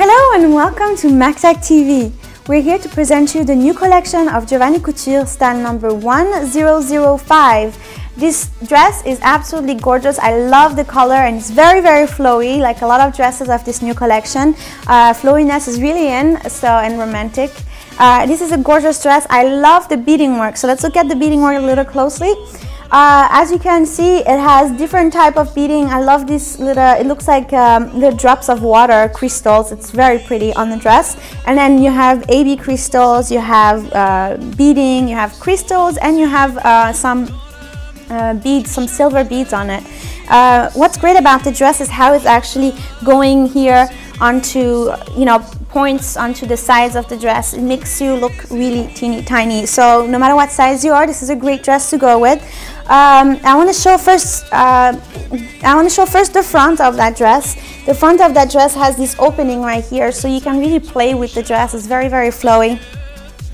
Hello and welcome to MackTak TV. We're here to present you the new collection of Jovani Couture stand number 1005. This dress is absolutely gorgeous. I love the color and it's very, very flowy, like a lot of dresses of this new collection. Uh, flowiness is really in, so and romantic. Uh, this is a gorgeous dress. I love the beading work. So let's look at the beading work a little closely. Uh, as you can see, it has different type of beading. I love this little, it looks like um, little drops of water, crystals. It's very pretty on the dress. And then you have AB crystals, you have uh, beading, you have crystals, and you have uh, some uh, beads, some silver beads on it. Uh, what's great about the dress is how it's actually going here onto, you know, points onto the sides of the dress. It makes you look really teeny tiny. So no matter what size you are, this is a great dress to go with. Um, I want to show first. Uh, I want to show first the front of that dress. The front of that dress has this opening right here, so you can really play with the dress. It's very very flowy.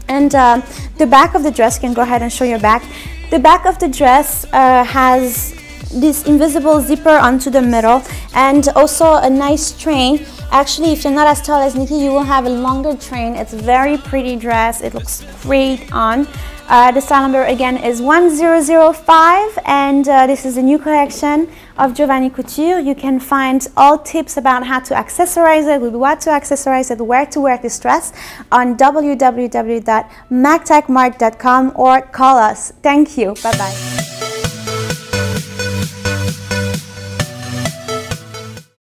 And uh, the back of the dress, can go ahead and show your back. The back of the dress uh, has this invisible zipper onto the middle and also a nice train actually if you're not as tall as Nikki you will have a longer train it's very pretty dress it looks great on uh, the style number again is 1005 and uh, this is a new collection of Jovani Couture. You can find all tips about how to accessorize it, with what to accessorize it, where to wear this dress on www.macktakmart.com or call us. Thank you. Bye-bye.